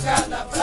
buscar la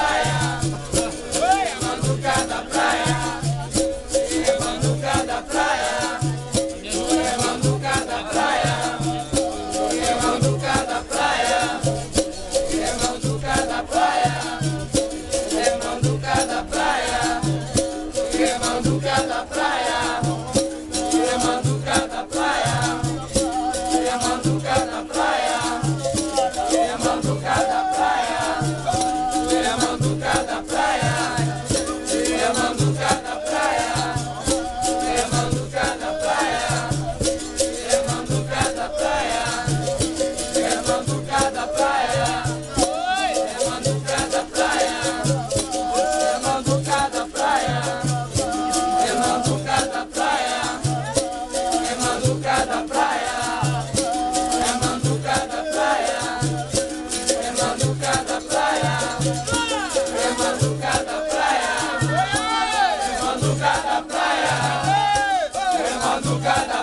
madrugada.